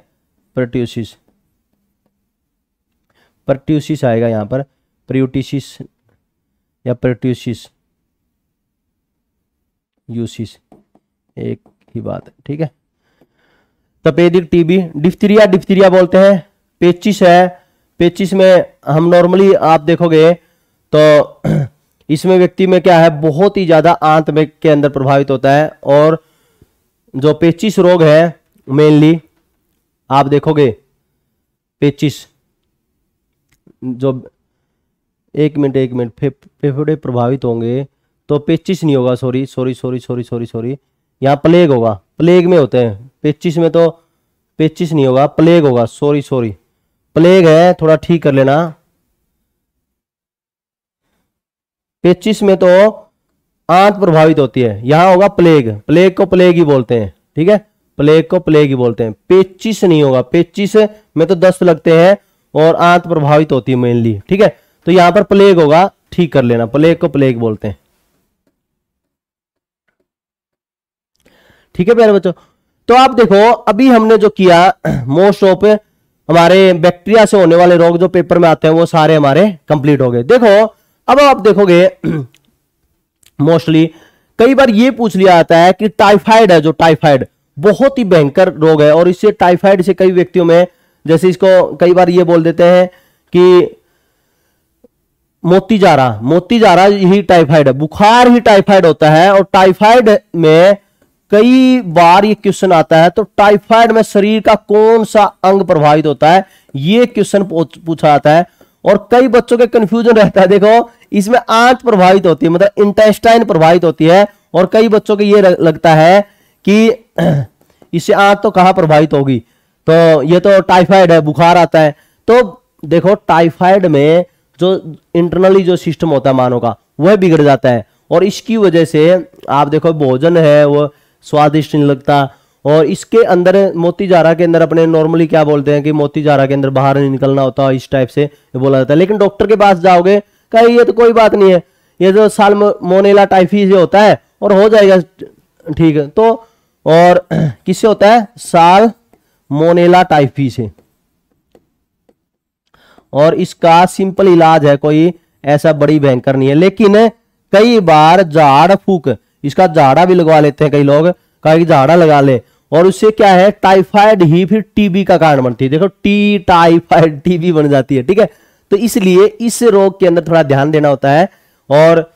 प्रोट्यूसिस प्रोट्यूसिस आएगा यहाँ पर। प्रोट्यूसिस या प्रोट्यूसिस यूसिस एक ही बात। है ठीक है? तपेदिक टीबी डिफ्थीरिया डिफ्थीरिया बोलते हैं। पेचिस है। पेचिस में हम नॉर्मली आप देखोगे तो इसमें व्यक्ति में क्या है? बहुत ही ज़्यादा आंत में के अंदर प्रभावित होता है और जो पेचिस रोग है मेनली आप देखोगे, पेचिस। जो, एक मिनट एक मिनट फेफड़े प्रभावित होंगे तो पेचिस नहीं होगा sorry sorry sorry sorry sorry sorry यहाँ प्लेग होगा प्लेग में होते हैं। पेचिस में तो पेचिस नहीं होगा प्लेग होगा सॉरी सॉरी प्लेग है, थोड़ा ठीक कर लेना। पेचिस में तो आंत प्रभावित होती है। यहाँ होगा प्लेग। प्लेग को प्लेग ही बोलते हैं। ठीक है? प्लेग को प्लेग ही बोलते हैं। पेचिस नहीं होगा। पेचिस में तो दस्त लगते हैं और आंत प्रभावित होती है मेनली ठीक है? तो यहाँ पर प्लेग होगा। ठीक कर लेना। प्लेग को प्लेग बोलते हैं। ठीक है प्यारे बच्चों? तो आप देखो, अभी हमने जो किया मोस्ट ऑफ़ हमारे बैक्टीरिया से होने वाले रोग जो पेपर में आते हैं, वो सारे हमारे कंप्लीट हो गए। देखो, अब आप देखोगे मोस्टली कई बार ये पूछ लिया जाता है कि टाइफाइड है, जो टाइफाइड बहुत ही भयंकर रोग है, और इससे टाइफाइड से कई व्यक्तियों में, जैसे इसको कई बार ये बोल देते हैं कि मोती जारा मोती जारा ही टाइफाइड है, बुखार ही टाइफाइड होता है, और टाइफाइड में कई बार ये क्वेश्चन आता है तो टाइफाइड में शरीर का कौन सा अंग प्रभावित होता है? ये क्वेश्चन पूछा जाता है। और कई बच्चों के कंफ्यूजन रहता है। देखो, इसमें आंत प्रभावित होती है मतलब इंटेस्टाइन प्रभावित होती है, और कई बच्चों को ये लगता है कि इससे आंत तो कहाँ प्रभावित होगी? तो ये तो टाइफाइड है, बुखार आता है। तो देखो टाइफाइड में जो इंटरनली जो सिस्टम होता है मानव का, वह बिगड़ जाता है। और इसकी वजह से आप देखो, भोजन है वो स्वादिष्ट नहीं लगता और इसके अंदर मोती जारा के अंदर अपने नॉर्मली क्या बोलते हैं कि मोती जारा के अंदर बाहर नहीं निकलना होता, इस टाइप से बोला जाता है। लेकिन डॉक्टर के पास जाओगे, कहीं, ये तो कोई बात नहीं है। ये जो साल मोनेला टाइफी से होता है और हो जाएगा, ठीक है। तो और किससे होता है? साल मोनेला टाइफी से। और इसका सिंपल इलाज है, कोई ऐसा बड़ी भयंकर नहीं है। लेकिन कई बार झाड़ फूक, इसका झाड़ा भी लगवा लेते हैं कई लोग, कहा कि झाड़ा लगा ले। और उससे क्या है? टाइफाइड ही फिर टीबी का कारण बनती है। देखो टी टाइफाइड टीबी बन जाती है, ठीक है? तो इसलिए इस रोग के अंदर थोड़ा ध्यान देना होता है और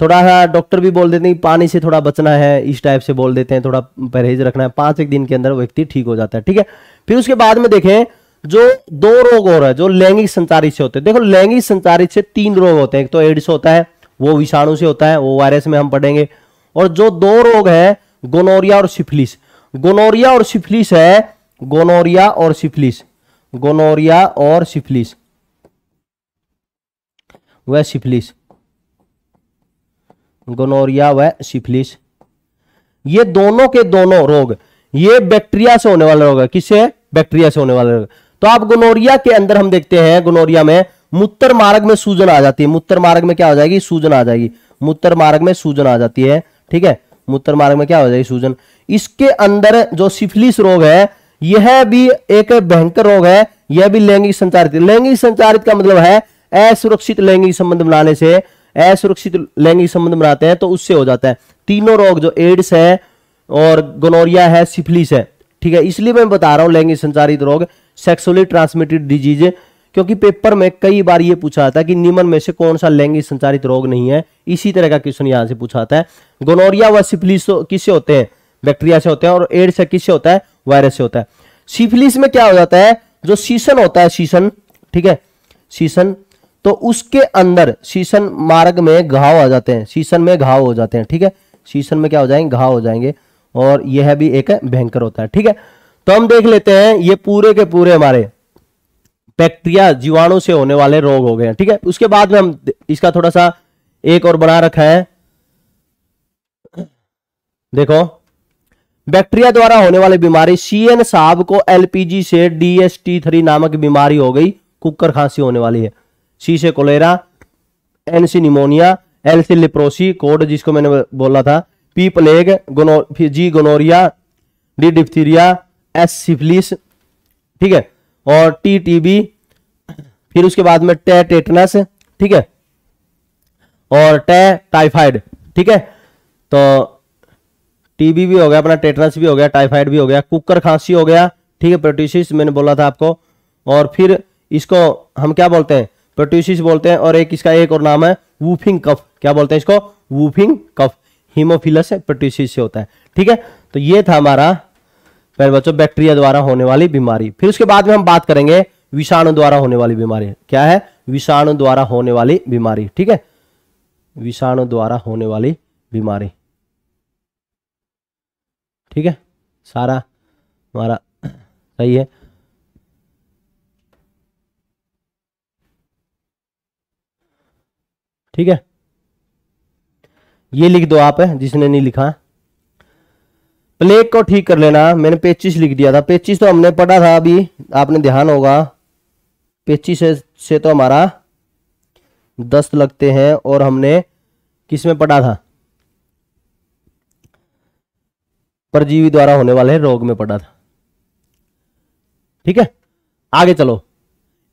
थोड़ा सा डॉक्टर भी बोल देते हैं पानी से थोड़ा बचना है, इस टाइप से बोल देते हैं, थोड़ा परहेज रखना है। पाँच एक दिन के अंदर व्यक्ति ठीक हो जाता है, ठीक है? फिर उसके बाद में देखें, जो दो रोग और है, जो लैंगिक संचारित से होते हैं। देखो, लैंगिक संचारित से तीन रोग होते हैं। एक तो एड्स होता है, वो विषाणु से होता है, वो वायरस में हम पढ़ेंगे। और जो दो रोग है, गोनोरिया और सिफिलिस गोनोरिया और सिफिलिस है। गोनोरिया और सिफिलिस। गोनोरिया और सिफिलिस। वह सिफिलिस। गोनोरिया व सिफिलिस। ये दोनों के दोनों रोग, ये बैक्टीरिया से होने वाले रोग है। किससे? बैक्टीरिया से होने वाले रोग। तो आप गोनोरिया के अंदर हम देखते हैं, गोनोरिया में मूत्र मार्ग में सूजन आ जाती है। मूत्र मार्ग में क्या हो जाएगी? सूजन आ जाएगी। मूत्र मार्ग में सूजन आ जाती है। ठीक है? मूत्र मार्ग में क्या हो जाएगी, सूजन? इसके अंदर जो सिफिलिस रोग है, यह भी एक भयंकर रोग है, यह भी लैंगिक संचारित। लैंगिक संचारित का मतलब है, असुरक्षित लैंगिक संबंध बनाने से, असुरक्षित लैंगिक संबंध बनाते हैं तो उससे हो जाता है। तीनों रोग जो एड्स है और गोनोरिया है, सिफिलिस है। ठीक है, इसलिए मैं बता रहा हूँ, लैंगिक संचारित रोग सेक्सुअली ट्रांसमिटेड डिज़ीज़ क्योंकि पेपर में कई बार ये पूछा जाता है कि निम्न में से कौन सा लैंगिक संचारित रोग नहीं है। इसी तरह का क्वेश्चन यहाँ से पूछा जाता है। गोनोरिया व सिफिलिस किससे होते हैं? बैक्टीरिया से होते हैं और एड्स किससे होता है? वायरस से होता है। सिफिलिस में क्या हो जाता है? जो सीसन होता है, सीसन, ठीक है? सीसन तो उसके अंदर सीसन मार्ग में घाव आ जाते हैं। सीसन में घाव हो जाते हैं, ठीक है? सीसन में क्या हो जाएँगे? घाव हो जाएँगे और यह भी एक भयंकर होता है, ठीक है? तो हम देख लेते हैं, ये पूरे के पूरे हमारे बैक्टीरिया जीवाणु से होने वाले रोग हो गए ठीक है? उसके बाद में हम इसका थोड़ा सा एक और बना रखा है। देखो। बैक्टीरिया द्वारा होने वाली बीमारी सीएन साहब को एलपीजी से डीएसटी थ्री नामक बीमारी हो गई, कुकर खांसी होने वाली है। सी से cholera, N C pneumonia, L C leprosy, code जिसको मैंने बोला था, P plague, gono, G gonorrhoea, D diphtheria, S syphilis, ठीक है? और टी टीबी फिर उसके बाद में टे टेटनस, ठीक है? और टे टाइफाइड, ठीक है? तो टीबी भी हो गया, अपना टेटनस भी हो गया, टाइफाइड भी हो गया, कुकर खांसी हो गया, ठीक है? प्रोट्यूसिस मैंने बोला था आपको। और फिर इसको हम क्या बोलते हैं? प्रोट्यूसिस बोलते हैं, और एक इसका एक और नाम है वूफिंग कफ क्या बोलते हैं इसको? वूफिंग कफ हीमोफिलस प्रोट्यूसिस से होता है, ठीक है? तो ये था हमारा पहले बच्चों, बैक्टीरिया द्वारा होने वाली बीमारी। फिर उसके बाद में हम बात करेंगे विषाणु द्वारा होने वाली बीमारी। क्या है? विषाणु द्वारा होने वाली बीमारी, ठीक है? विषाणु द्वारा होने वाली बीमारी, ठीक है? सारा हमारा सही है। ठीक है? ये लिख दो आप, है, जिसने नहीं लिखा। प्लेग को ठीक कर लेना। मैंने पेचिस लिख दिया था। पेचिस तो हमने पढ़ा था अभी। आपने ध्यान होगा। पेचिस से, से तो हमारा दस्त लगते हैं और हमने किसमें पढ़ा था? परजीवी द्वारा होने वाले रोग में पढ़ा था। ठीक है? आगे चलो।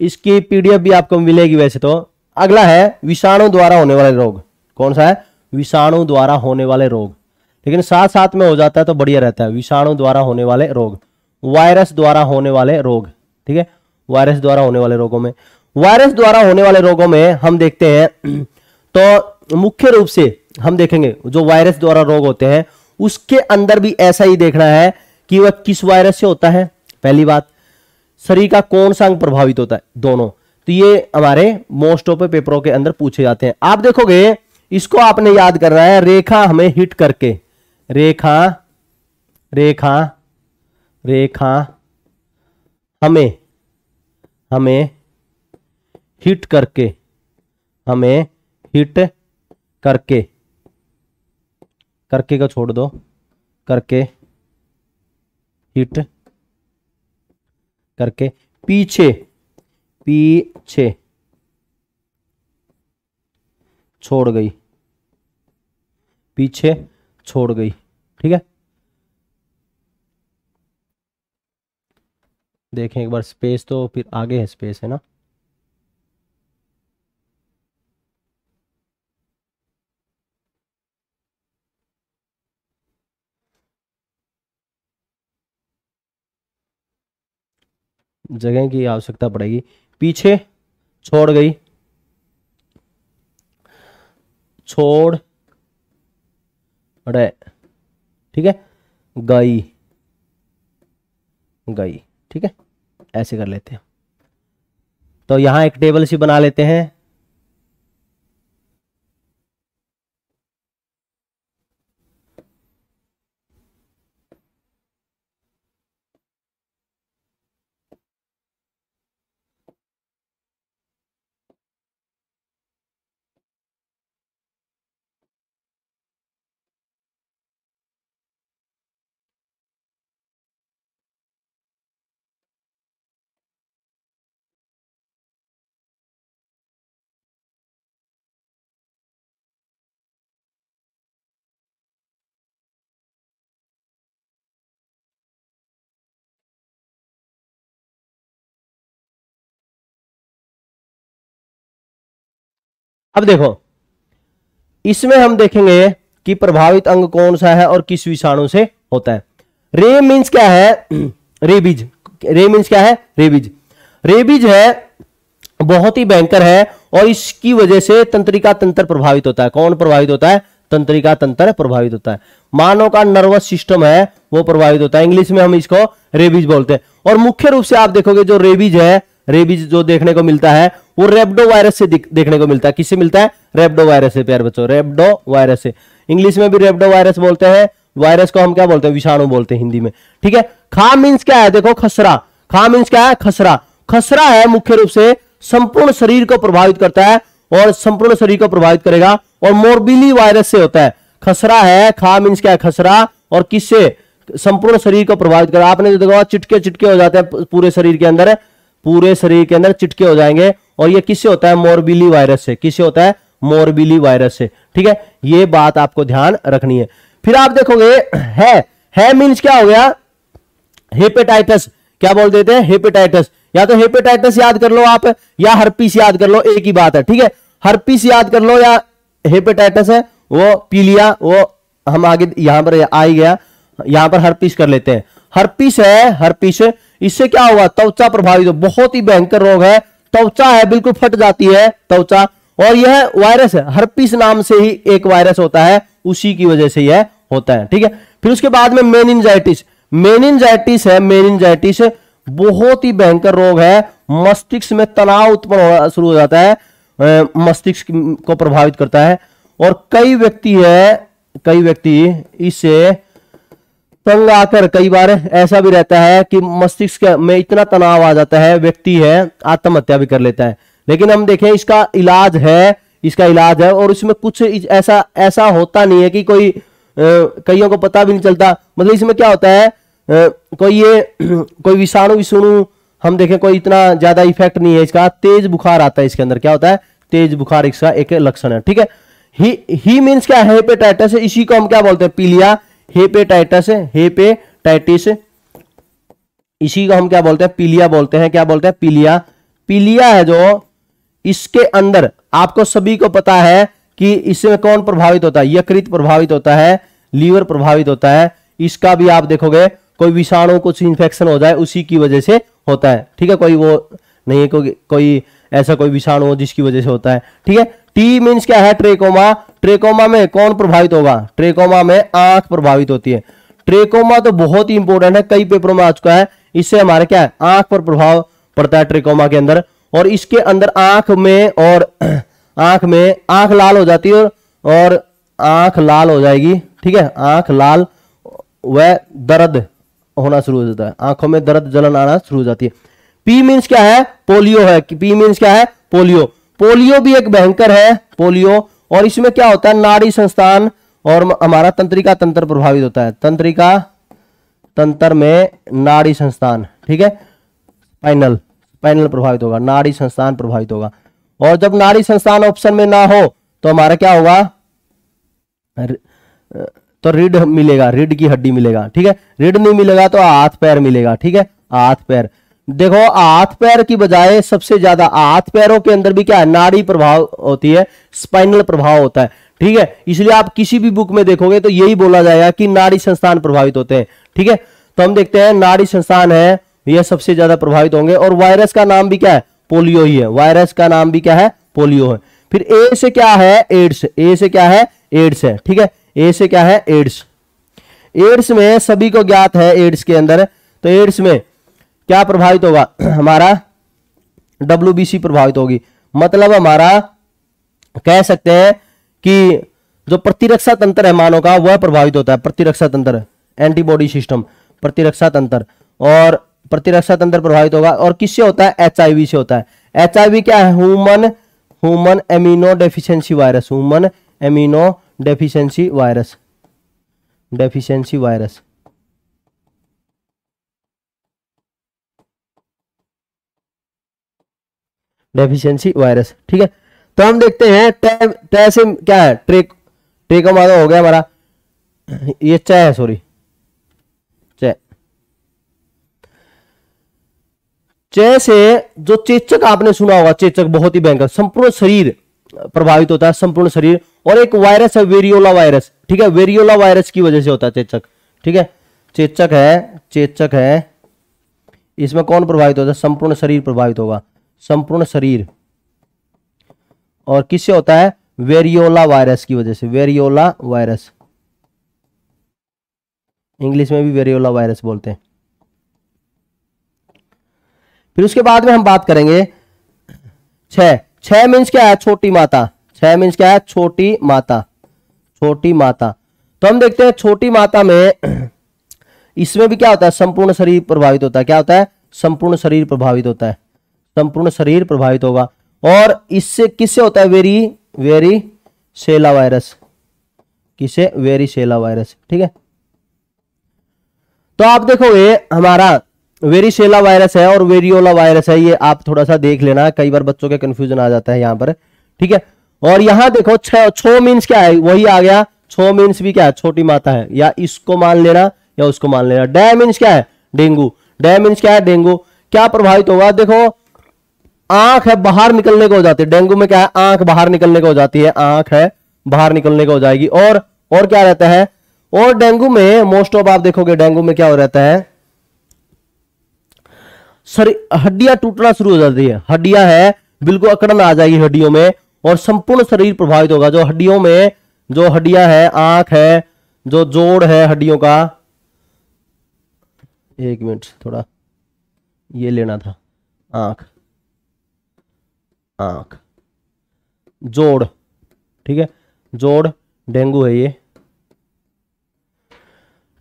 इसकी पीडीएफ भी आपको मिलेगी वैसे तो। अगला है विषाणु द्वारा होने वाले रोग। कौन सा है? विषाणु द्वारा होने वाले रोग। लेकिन साथ साथ में हो जाता है तो बढ़िया रहता है। विषाणु द्वारा होने वाले रोग, वायरस द्वारा होने वाले रोग, ठीक है? वायरस द्वारा होने वाले रोगों में, वायरस द्वारा होने वाले रोगों में हम देखते हैं तो मुख्य रूप से हम देखेंगे, जो वायरस द्वारा रोग होते हैं, उसके अंदर भी ऐसा ही देखना है कि वह किस वायरस से होता है। पहली बात, शरीर का कौन सा अंग प्रभावित होता है? दोनों। तो ये हमारे मोस्ट ऑफ़ पेपरों के अंदर पूछे जाते हैं। आप देखोगे, इसको आपने याद करना है, रेखा हमें हिट करके। रेखा रेखा रेखा, हमें हमें हिट करके, हमें हिट करके करके का छोड़ दो, करके हिट करके पीछे पीछे छोड़ गई, पीछे छोड़ गई। ठीक है? देखें एक बार स्पेस तो फिर आगे है स्पेस है ना? जगह की आवश्यकता पड़ेगी। पीछे छोड़ गई। छोड़ रहे। ठीक है? गई। गई। ठीक है? ऐसे कर लेते हैं। तो यहाँ एक टेबल सी बना लेते हैं। अब देखो, इसमें हम देखेंगे कि प्रभावित अंग कौन सा है और किस विषाणु से होता है। रे मीन्स क्या है? रेबीज रे मीन्स क्या है? रेबीज रेबीज है, बहुत ही भयंकर है और इसकी वजह से तंत्रिका तंत्र प्रभावित होता है। कौन प्रभावित होता है? तंत्रिका तंत्र प्रभावित होता है। मानव का नर्वस सिस्टम है, वो प्रभावित होता है। इंग्लिश में हम इसको रेबीज बोलते हैं। और मुख्य रूप से आप देखोगे जो रेबीज है रेबीज जो देखने को मिलता है वो रेबडो वायरस से देखने को मिलता है। किससे मिलता है? रेबडो वायरस से, प्यार बच्चों रेबडो वायरस से। इंग्लिश में भी रेबडो वायरस बोलते हैं। वायरस को हम क्या बोलते हैं? विषाणु बोलते हैं हिंदी में। ठीक है? खा मीन्स क्या है? देखो, खसरा। खा मीन्स क्या है? खसरा। खसरा है मुख्य रूप से संपूर्ण शरीर को प्रभावित करता है और संपूर्ण शरीर को प्रभावित करेगा और मोरबिली वायरस से होता है। खसरा है, खा मीन्स क्या है? खसरा। और किससे? संपूर्ण शरीर को प्रभावित करेगा। आपने जो देखा चिटके चिटके हो जाते हैं पूरे शरीर के अंदर। पूरे शरीर के अंदर चिटके हो जाएँगे और ये किससे होता है? मोरबिली वायरस से। किससे होता है? मोरबिली वायरस से। ठीक है? ये बात आपको ध्यान रखनी है। फिर आप देखोगे, है है मीन्स क्या हो गया? हेपेटाइटिस क्या बोल देते हैं? हेपेटाइटिस या तो हेपेटाइटिस याद कर लो आप, या हर्पीस याद कर लो, एक ही बात है। ठीक है? हर्पीस याद कर लो या हेपेटाइटिस है, वो पीलिया, वो हम आगे यहाँ पर आ ही गया। यहाँ पर हर्पीस कर लेते हैं। हर्पीस है हर्पीस इससे क्या होगा त्वचा प्रभावित हो। बहुत ही भयंकर रोग है। त्वचा है, बिल्कुल फट जाती है त्वचा। और यह वायरस है, हर्पीस नाम से ही एक वायरस होता है। उसी की वजह से यह होता है, ठीक है? फिर उसके बाद में मेनिनजाइटिस। मेनिनजाइटिस है, मेनिनजाइटिस बहुत ही भयंकर रोग है। मस्तिष्क में तनाव उत्पन्न होना शुरू हो जाता है मस्तिष्क को प्रभावित करता है। और कई व्यक्ति है, कई व्यक्ति इससे तंग आकर कई बार ऐसा भी रहता है कि मस्तिष्क में इतना तनाव आ जाता है व्यक्ति है आत्महत्या भी कर लेता है। लेकिन हम देखें इसका इलाज है इसका इलाज है और इसमें कुछ ऐसा ऐसा होता नहीं है कि कोई कईयों को पता भी नहीं चलता। मतलब इसमें क्या होता है आ, कोई ये कोई विषाणु विषाणु हम देखें कोई इतना ज़्यादा इफ़ेक्ट नहीं है इसका। तेज बुखार आता है इसके अंदर। क्या होता है? तेज बुखार इसका एक लक्षण है ठीक है? ही ही मीन्स क्या? है हेपेटाइटिस इसी को हम क्या बोलते हैं? पीलिया। हेपेटाइटिस हेपेटाइटिस इसी को हम क्या बोलते हैं? पीलिया बोलते हैं। क्या बोलते हैं? पीलिया। पीलिया है जो इसके अंदर, आपको सभी को पता है कि इसमें कौन प्रभावित होता है? यकृत प्रभावित होता है, लीवर प्रभावित होता है। इसका भी आप देखोगे, कोई विषाणु, कुछ इंफेक्शन हो जाए, उसी की वजह से होता है। ठीक है? कोई वो नहीं है, कोई कोई ऐसा कोई विषाणु हो जिसकी वजह से होता है। ठीक है? टी मीन्स क्या है? ट्रेकोमा ट्रेकोमा में कौन प्रभावित होगा? ट्रेकोमा में आँख प्रभावित होती है। ट्रेकोमा तो बहुत ही इंपॉर्टेंट है, कई पेपरों में आ चुका है। इससे हमारे क्या है? आँख पर प्रभाव पड़ता है ट्रेकोमा के अंदर और इसके अंदर आँख में और आँख में आँख लाल हो जाती है और आँख लाल हो जाएगी, ठीक है? आँख लाल वह दर्द होना शुरू हो जाता है। आँखों में दर्द जलन आना शुरू हो जाती है। पी मीन्स क्या है? पोलियो है। पी मीन्स क्या है? पोलियो पोलियो भी एक भयंकर है। पोलियो और इसमें क्या होता है? नाड़ी संस्थान और हमारा तंत्रिका तंत्र प्रभावित होता है। तंत्रिका तंत्र में नाड़ी संस्थान, ठीक है? स्पाइनल स्पाइनल प्रभावित होगा, नाड़ी संस्थान प्रभावित होगा। और जब नाड़ी संस्थान ऑप्शन में ना हो तो हमारा क्या होगा? तो रीढ़ मिलेगा, रीढ़ की हड्डी मिलेगा, ठीक है? रीढ़ नहीं मिलेगा तो हाथ पैर मिलेगा, ठीक है? हाथ पैर। देखो, हाथ पैर की बजाय सबसे ज़्यादा हाथ पैरों के अंदर भी क्या है? नाड़ी प्रभाव होती है स्पाइनल प्रभाव होता है, ठीक है? इसलिए आप किसी भी बुक में देखोगे तो यही बोला जाएगा कि नाड़ी संस्थान प्रभावित होते हैं, ठीक है? तो हम देखते हैं, नाड़ी संस्थान है, यह सबसे ज़्यादा प्रभावित होंगे, और वायरस का नाम भी क्या है? पोलियो ही है। वायरस का नाम भी क्या है? पोलियो है। फिर ए से क्या है? एड्स ए से क्या है? एड्स है, ठीक है? ए से क्या है? एड्स एड्स में सभी को ज्ञात है एड्स के अंदर। तो एड्स में क्या प्रभावित होगा? हमारा डब्ल्यूबीसी प्रभावित होगी। मतलब हमारा कह सकते हैं कि जो प्रतिरक्षा तंत्र है मानव का, वह प्रभावित होता है। प्रतिरक्षा तंत्र एंटीबॉडी सिस्टम प्रतिरक्षा तंत्र। और प्रतिरक्षा तंत्र प्रभावित होगा। और किससे होता है? एचआईवी से होता है। एचआईवी क्या है? Human human amino deficiency virus human amino deficiency virus deficiency virus deficiency virus ठीक है? तो हम देखते हैं टे, टे से क्या है? ट्रेक ट्रेकोमा हो गया हमारा। ये च है सॉरी च। च से जो चेचक आपने सुना होगा चेचक बहुत ही भयंकर संपूर्ण शरीर प्रभावित होता है संपूर्ण शरीर। और एक वायरस है वेरियोला वायरस ठीक है? वेरियोला वायरस की वजह से होता है चेचक ठीक है? चेचक है चेचक है इसमें कौन प्रभावित होता है? संपूर्ण शरीर प्रभावित होगा। संपूर्ण शरीर। और किससे होता है? वेरियोला वायरस की वजह से। Variola virus. इंग्लिश में भी वेरियोला वायरस बोलते हैं। फिर उसके बाद में हम बात करेंगे छ छ मीन्स क्या है? छोटी माता। छह मीन्स क्या है? छोटी माता। छोटी माता। तो हम देखते हैं छोटी माता में इसमें भी क्या होता है? संपूर्ण शरीर प्रभावित होता है। क्या होता है? संपूर्ण शरीर प्रभावित होता है। संपूर्ण शरीर प्रभावित होगा। और इससे किससे होता है वेरी? Varicella virus. किसे? Varicella virus. ठीक है? तो आप देखोगे हमारा वेरी वेरीसेला वायरस है और वेरियोला वायरस है। ये आप थोड़ा सा देख लेना, कई बार बच्चों के कंफ्यूजन आ जाता है यहाँ पर। ठीक है? और यहाँ देखो, छ, छो मीन्स क्या है? वही आ गया। छो मीन्स भी क्या है? छोटी माता है। या इसको मान लेना, या उसको मान लेना। डे मीन्स क्या है? डेंगू। डे मीन्स क्या है? डेंगू। क्या प्रभावित होगा? देखो आँख है बाहर निकलने को हो जाती है। डेंगू में क्या है? आँख बाहर निकलने को हो जाती है। आँख है बाहर निकलने को हो जाएगी। और और क्या रहता है? और डेंगू में, मोस्ट ऑफ़ आप देखोगे डेंगू में क्या हो रहता है? हड्डियाँ टूटना शुरू हो जाती है। हड्डियाँ है, बिल्कुल अकड़न आ जाएगी हड्डियों में और संपूर्ण शरीर प्रभावित होगा। जो हड्डियों में, जो हड्डियाँ है, आँख है, जो जोड़ है हड्डियों का। एक मिनट, थोड़ा ये लेना था। आँख। आँख। जोड़, ठीक है? जोड़, डेंगू है ये।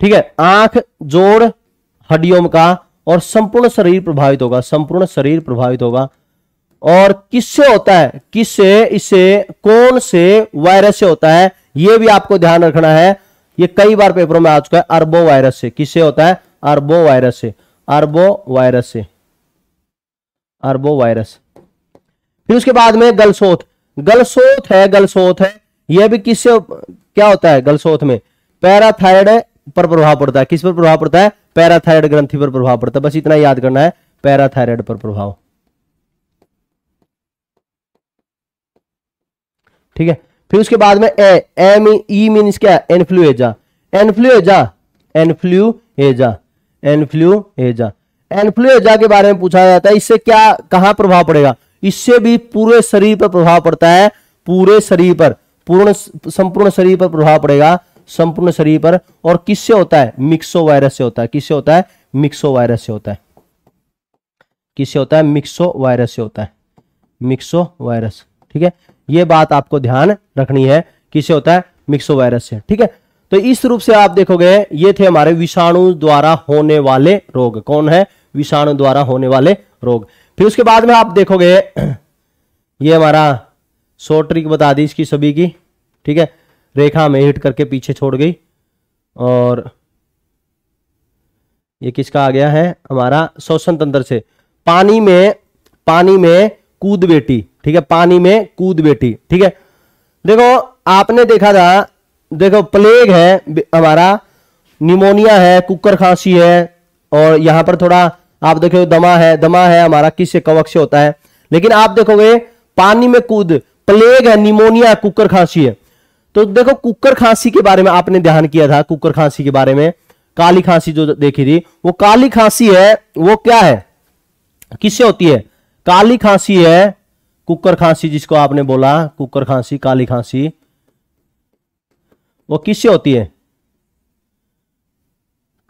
ठीक है? आँख, जोड़, हड्डियों का और संपूर्ण शरीर प्रभावित होगा, संपूर्ण शरीर प्रभावित होगा। और किससे होता है? किससे इसे कौन से वायरस से होता है? यह भी आपको ध्यान रखना है। ये कई बार पेपरों में आ चुका है अरबो वायरस से। किससे होता है? अरबो वायरस से। अरबो वायरस से। अरबो वायरस फिर उसके बाद में गलसोथ गलसोथ है गलसोथ है। यह भी किससे क्या होता है गलसोथ में? पैराथायड पर प्रभाव पड़ता है। किस पर प्रभाव पड़ता है? पैराथायरॉयड ग्रंथि पर प्रभाव पड़ता है। बस इतना याद करना है। पैराथायरॉयड पर प्रभाव। ठीक है? फिर उसके बाद में ए एम ई मीन्स क्या? एनफ्लुएजा एनफ्लुएजा एनफ्लुएजा एनफ्लुएजा एनफ्लुएजा के बारे में पूछा जाता है। इससे क्या, कहाँ प्रभाव पड़ेगा? इससे भी पूरे शरीर पर प्रभाव पड़ता है। पूरे शरीर पर, पूर्ण, संपूर्ण शरीर पर प्रभाव पड़ेगा। संपूर्ण शरीर पर, और किससे होता है? मिक्सो वायरस से होता है। किससे होता है? मिक्सो वायरस से होता है। किससे होता है? मिक्सो वायरस से होता है। मिक्सो वायरस ठीक है? यह बात आपको ध्यान रखनी है। किससे होता है? मिक्सो वायरस से, ठीक है? तो इस रूप से आप देखोगे, ये थे हमारे विषाणु द्वारा होने वाले रोग। कौन है? विषाणु द्वारा होने वाले रोग। फिर उसके बाद में आप देखोगे, ये हमारा शॉर्ट ट्रिक बता दी इसकी सभी की, ठीक है? रेखा में हिट करके पीछे छोड़ गई, और ये किसका आ गया है? हमारा शोषण तंत्र से। पानी में पानी में कूद बेटी, ठीक है? पानी में कूद बेटी, ठीक है? देखो, आपने देखा था, देखो प्लेग है, हमारा निमोनिया है कुकर खांसी है, और यहाँ पर थोड़ा आप देखो दमा है दमा है, हमारा किससे कवक से होता है? लेकिन आप देखोगे, पानी में कूद, प्लेग है, निमोनिया कुकर खांसी है। तो देखो, कुकर खांसी के बारे में आपने ध्यान किया था, कुकर खांसी के बारे में। काली खांसी जो देखी थी, वो काली खांसी है, वो क्या है? किससे होती है? काली खांसी है, कुकर खांसी जिसको आपने बोला, कुकर खांसी, काली खांसी। वो किससे होती है?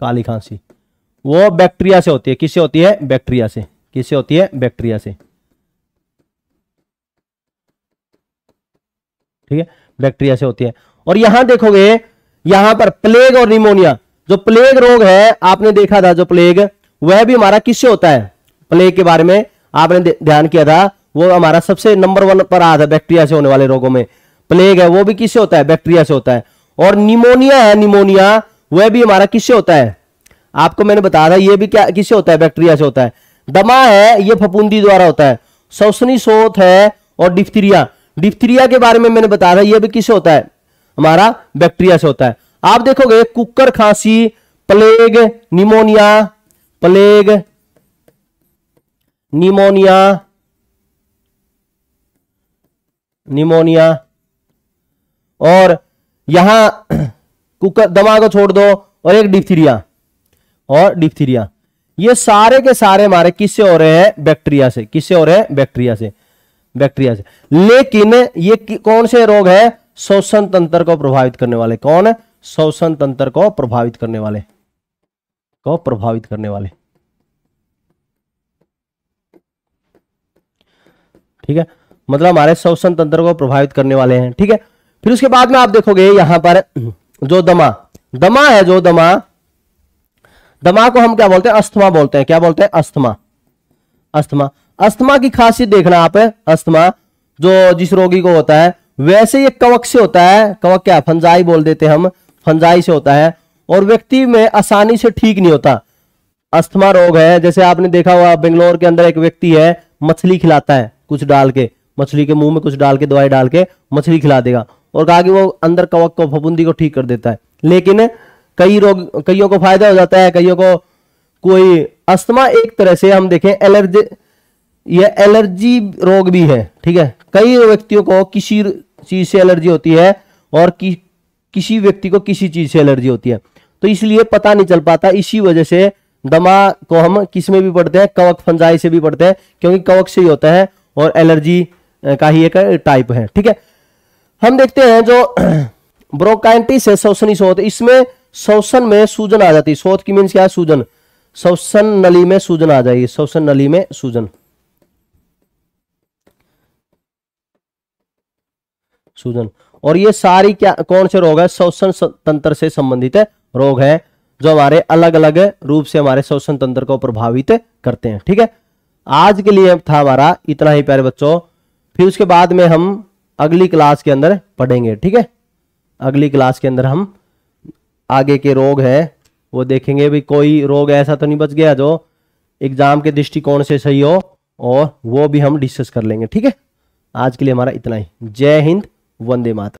काली खांसी। वो बैक्टीरिया से होती है। किससे होती है? बैक्टीरिया से। किससे होती है? बैक्टीरिया से। ठीक है? बैक्टीरिया से होती है। और यहाँ देखोगे, यहाँ पर प्लेग और निमोनिया। जो प्लेग रोग है, आपने देखा था, जो प्लेग, वह भी हमारा किससे होता है? प्लेग के बारे में आपने ध्यान किया था। वो हमारा सबसे नंबर वन पर आया था, बैक्टीरिया से होने वाले रोगों में। प्लेग है, वो भी किससे होता है? बैक्टीरिया से होता है। और निमोनिया है, निमोनिया, वह भी हमारा किससे होता है? आपको मैंने बताया था, ये भी क्या किससे होता है? बैक्टीरिया से होता है। दमा है, ये फपूंदी द्वारा होता है। सौसनी सोत है और डिफ्थीरिया। डिप्थीरिया के बारे में मैंने बताया था यह भी किससे होता है? हमारा बैक्टीरिया से होता है। आप देखोगे, कुकर खांसी, plague, pneumonia plague, pneumonia pneumonia. और यहाँ कुकर, दमा को छोड़ दो और एक डिप्थीरिया और डिप्थीरिया ये सारे के सारे हमारे किससे हो रहे हैं? बैक्टीरिया से। किससे हो रहे हैं? बैक्टीरिया से। बैक्टीरिया से। लेकिन ये कौन से रोग है? श्वसन तंत्र को प्रभावित करने वाले। कौन? है श्वसन तंत्र को प्रभावित करने वाले। को प्रभावित करने वाले। ठीक है? मतलब हमारे श्वसन तंत्र को प्रभावित करने वाले हैं। ठीक है? फिर उसके बाद में आप देखोगे यहाँ पर जो दमा। दमा है जो दमा दमा को हम क्या बोलते हैं? अस्थमा बोलते हैं। क्या बोलते हैं? अस्थमा। अस्थमा। अस्थमा की खासियत देखना आप, अस्थमा, जो जिस रोगी को होता है, वैसे ये कवक से होता है। कवक क्या? फंजाई बोल देते हम। फंजाई से होता है। और व्यक्ति में आसानी से ठीक नहीं होता। अस्थमा रोग है। जैसे आपने देखा हुआ बेंगलोर के अंदर एक व्यक्ति है, मछली खिलाता है कुछ डाल के। मछली के मुँह में कुछ डाल के, दवाई डाल के मछली खिला देगा। और कहा कि वो अंदर कवक को, फफूंदी को ठीक कर देता है। लेकिन कई रोग कईयों को फ़ायदा हो जाता है कईयों को कोई अस्थमा एक तरह से हम देखें एलर्जी यह एलर्जी रोग भी है ठीक है? कई व्यक्तियों को किसी चीज़ से एलर्जी होती है और कि, किसी व्यक्ति को किसी चीज़ से एलर्जी होती है। तो इसलिए पता नहीं चल पाता इसी वजह से दमा को हम किसमें भी पढ़ते हैं? कवक फंजाई से भी पढ़ते हैं क्योंकि कवक से ही होता है और एलर्जी का ही एक टाइप है ठीक है? हम देखते हैं जो ब्रोकाइटिस है शोषणी शोध इसमें शोषण में सूजन आ जाती है शोध की मीन्स क्या है? सूजन। शोषण नली में सूजन आ जाएगी। शोषण नली में सूजन। सूजन। और ये सारी क्या, कौन से रोग है? शोषण तंत्र से संबंधित रोग है, जो हमारे अलग अलग रूप से हमारे श्वसन तंत्र को प्रभावित करते हैं। ठीक है? आज के लिए था हमारा इतना ही प्यारे बच्चों। फिर उसके बाद में हम अगली क्लास के अंदर पढ़ेंगे। ठीक है? अगली क्लास के अंदर हम आगे के रोग है, वो देखेंगे भी कोई रोग ऐसा तो नहीं बच गया जो एग्ज़ाम के दृष्टिकोण से सही हो और वो भी हम डिस्कस कर लेंगे, ठीक है? आज के लिए हमारा इतना ही। जय हिंद, वंदे माता